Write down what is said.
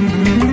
Mm-hmm.